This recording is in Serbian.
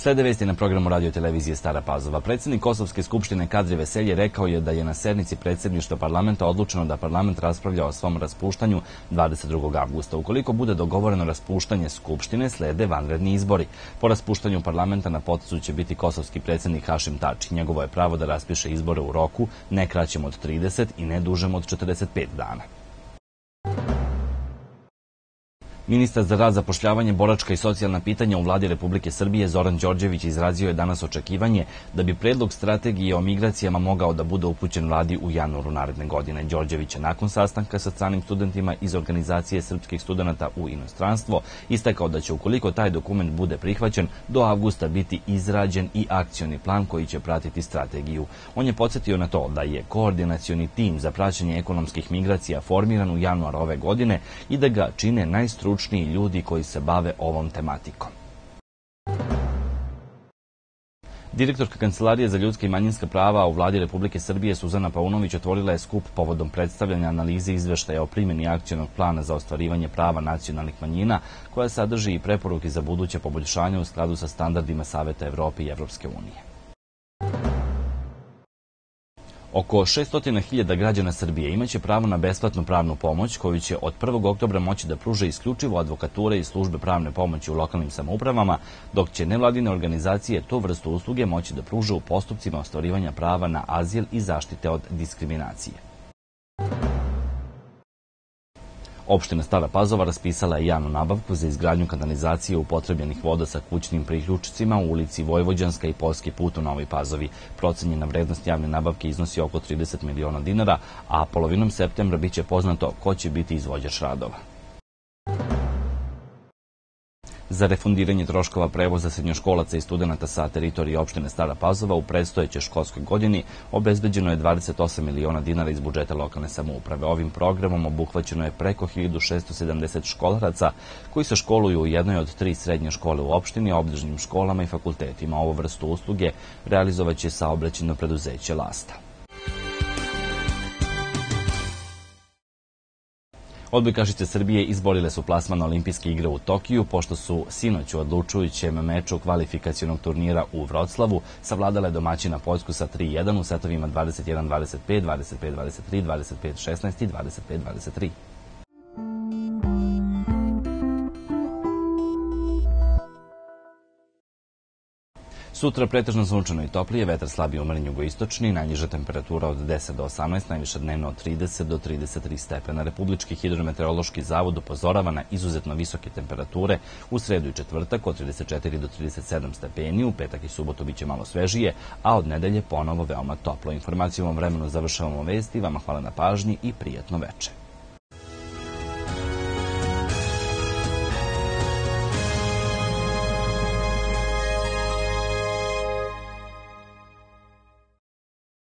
Slede vesti na programu radio televizije Stara Pazova. Predsednik Kosovske skupštine Kadri Veselje rekao je da je na sednici predsedništva parlamenta odlučeno da parlament raspravlja o svom raspuštanju 22. avgusta. Ukoliko bude dogovoreno raspuštanje skupštine, slede vanredni izbori. Po raspuštanju parlamenta na potezu će biti kosovski predsednik Hašim Tači. Njegovo je pravo da raspiše izbore u roku ne kraćem od 30 i ne dužem od 45 dana. Ministar za rad, zapošljavanje, boračka i socijalna pitanja u vladi Republike Srbije Zoran Đorđević izrazio je danas očekivanje da bi predlog strategije o migracijama mogao da bude upućen vladi u januaru naredne godine. Đorđević je nakon sastanka sa stranim studentima iz organizacije srpskih studenta u inostranstvo istakao da će ukoliko taj dokument bude prihvaćen do avgusta biti izrađen i akcioni plan koji će pratiti strategiju. On je podsjetio na to da je koordinacioni tim za praćenje ekonomskih migracija formiran u januar ove godine i da ga čine najstručniji najstručniji ljudi koji se bave ovom tematikom. Direktorka Kancelarije za ljudske i manjinska prava u vladi Republike Srbije Suzana Paunović otvorila je skup povodom predstavljanja analize izveštaja o primjeni akcijnog plana za ostvarivanje prava nacionalnih manjina, koja sadrži i preporuke za buduće poboljšanje u skladu sa standardima Saveta Evrope i Evropske unije. Oko 600.000 građana Srbije imaće pravo na besplatnu pravnu pomoć koju će od 1. oktobra moći da pruže isključivo advokature i službe pravne pomoći u lokalnim samoupravama, dok će nevladine organizacije tu vrstu usluge moći da pruže u postupcima ostvarivanja prava na azil i zaštite od diskriminacije. Opština Stara Pazova raspisala je javnu nabavku za izgradnju kanalizacije upotrebljenih voda sa kućnim priključicima u ulici Vojvođanska i Polski put u Novoj Pazovi. Procenjena vrednost javne nabavke iznosi oko 30 miliona dinara, a polovinom septembra biće poznato ko će biti izvođač radova. Za refundiranje troškova prevoza srednjoškolaca i studenta sa teritorije opštine Stara Pazova u predstojećoj školskoj godini obezbeđeno je 28 miliona dinara iz budžeta lokalne samouprave. Ovim programom obuhvaćeno je preko 1670 školaraca koji se školuju u jednoj od tri srednje škole u opštini, obdržnim školama i fakultetima. Ovo vrstu usluge realizovaće saobraćeno preduzeće Lasta. Odbojkašice Srbije izborile su plasman na olimpijske igre u Tokiju, pošto su sinoć u odlučujućem meču kvalifikacijonog turnira u Vroclavu savladale domaćina Poljsku sa 3-1 u setovima 21-25, 25-23, 25-16 i 25-23. Sutra pretežno sunčano i toplije, vetar slabi umeren jugoistočni, najniža temperatura od 10 do 18, najviša dnevno od 30 do 33 stepena. Republički hidrometeorološki zavod upozorava na izuzetno visoke temperature u sredu i četvrtak od 34 do 37 stepeni, u petak i subotu biće malo svežije, a od nedelje ponovo veoma toplo. Informacijom o vremenu završavamo vesti, vama hvala na pažnji i prijatno veče.